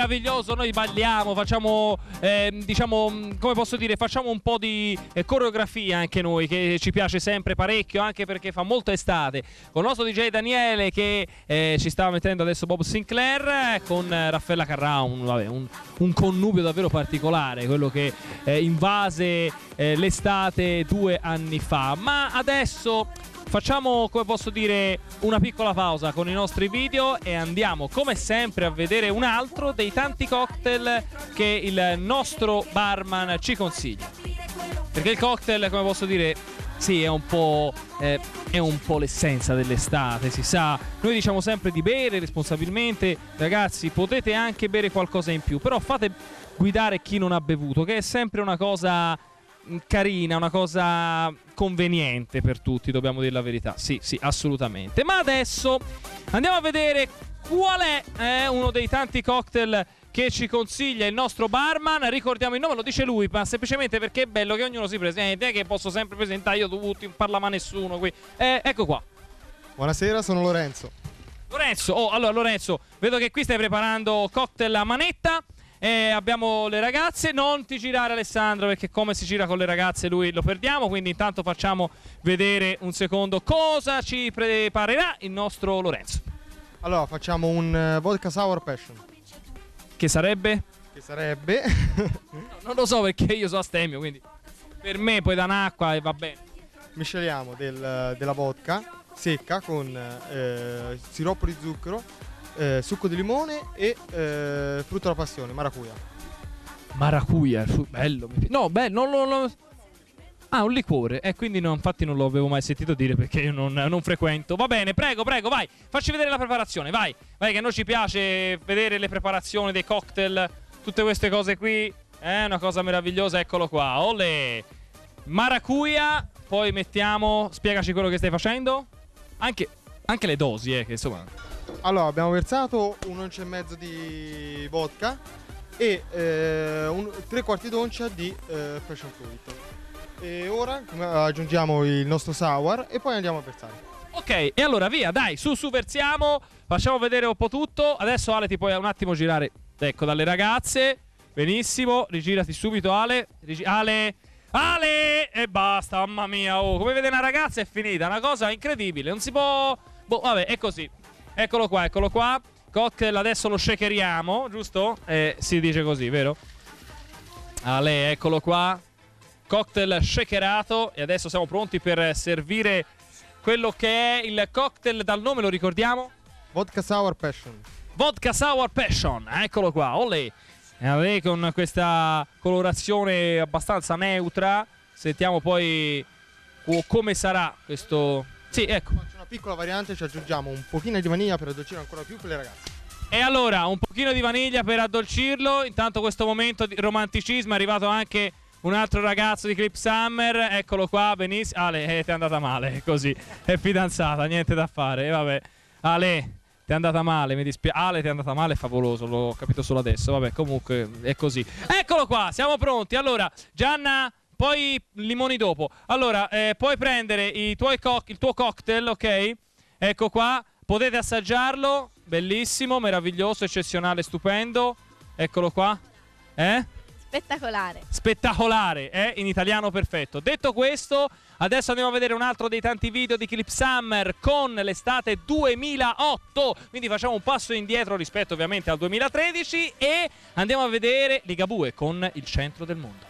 meraviglioso, noi balliamo, facciamo, eh, diciamo, come posso dire, facciamo un po' di eh, coreografia anche noi, che ci piace sempre parecchio, anche perché fa molto estate. Con il nostro DJ Daniele che eh, ci stava mettendo adesso Bob Sinclair, eh, con Raffaella Carrà, un, vabbè, un, un, connubio davvero particolare, quello che eh, invase eh, l'estate due anni fa. Ma adesso Facciamo, come posso dire, una piccola pausa con i nostri video e andiamo come sempre a vedere un altro dei tanti cocktail che il nostro barman ci consiglia. Perché il cocktail, come posso dire, sì, è un po'. Eh, è un po' l'essenza dell'estate, si sa. Noi diciamo sempre di bere responsabilmente. Ragazzi, potete anche bere qualcosa in più, però fate guidare chi non ha bevuto, che è sempre una cosa carina, una cosa conveniente per tutti, dobbiamo dire la verità. Sì, sì, assolutamente. Ma adesso andiamo a vedere qual è eh, uno dei tanti cocktail che ci consiglia il nostro barman. Ricordiamo il nome, lo dice lui, ma semplicemente perché è bello che ognuno si presenti. È che posso sempre presentare io tutti, non parla mai nessuno qui. Eh, ecco qua. Buonasera, sono Lorenzo. Lorenzo, oh, allora Lorenzo, vedo che qui stai preparando cocktail a manetta. E abbiamo le ragazze. Non ti girare, Alessandro, perché come si gira con le ragazze lui lo perdiamo. Quindi intanto facciamo vedere un secondo cosa ci preparerà il nostro Lorenzo. Allora, facciamo un uh, vodka sour passion. Che sarebbe? Che sarebbe? no, non lo so perché io so astemio, quindi per me poi da un'acqua e va bene. Misceliamo del, della vodka secca con eh, siroppo di zucchero eh, succo di limone e eh, frutta alla passione, maracuja. Maracuja, bello. No, beh, non lo... lo... Ah, un liquore. Eh, quindi no, infatti non lo avevo mai sentito dire perché io non, non, frequento. Va bene, prego, prego, vai. Facci vedere la preparazione, vai. Vai, che a noi ci piace vedere le preparazioni dei cocktail, tutte queste cose qui. È una cosa meravigliosa, eccolo qua. Ole. Maracuja, poi mettiamo... Spiegaci quello che stai facendo. Anche, anche le dosi, eh, che insomma... Allora, abbiamo versato un'oncia e mezzo di vodka e eh, un, tre quarti d'oncia di eh, passion fruit. E ora aggiungiamo il nostro sour e poi andiamo a versare. Ok, e allora via, dai, su su versiamo, facciamo vedere un po' tutto. Adesso Ale ti puoi un attimo girare, ecco, dalle ragazze. Benissimo, rigirati subito Ale. Rigi- Ale, Ale! E basta, mamma mia, oh, come vede una ragazza è finita, una cosa incredibile, non si può... Boh, vabbè, è così. Eccolo qua, eccolo qua. Cocktail adesso lo shakeriamo, giusto? Eh, si dice così, vero? Ale, eccolo qua. Cocktail shakerato e adesso siamo pronti per servire quello che è il cocktail dal nome, lo ricordiamo? Vodka Sour Passion. Vodka Sour Passion, eccolo qua, olè. E con questa colorazione abbastanza neutra. Sentiamo poi come sarà questo... Sì, ecco piccola variante ci aggiungiamo un pochino di vaniglia per addolcire ancora più per le ragazze. E allora, un pochino di vaniglia per addolcirlo. Intanto questo momento di romanticismo è arrivato anche un altro ragazzo di Clip Summer. Eccolo qua, benissimo. Ale, eh, ti è andata male, così. È fidanzata, niente da fare. E vabbè. Ale, ti è andata male, mi dispiace. Ale, ti è andata male, è favoloso, l'ho capito solo adesso. Vabbè, comunque è così. Eccolo qua, siamo pronti. Allora, Gianna poi limoni dopo. Allora, eh, puoi prendere co- il tuo cocktail, ok? Ecco qua, potete assaggiarlo. Bellissimo, meraviglioso, eccezionale, stupendo. Eccolo qua. Eh? Spettacolare. Spettacolare, eh? In italiano perfetto. Detto questo, adesso andiamo a vedere un altro dei tanti video di Clip Summer con l'estate 2008. Quindi facciamo un passo indietro rispetto ovviamente al 2013 e andiamo a vedere Ligabue con il centro del mondo.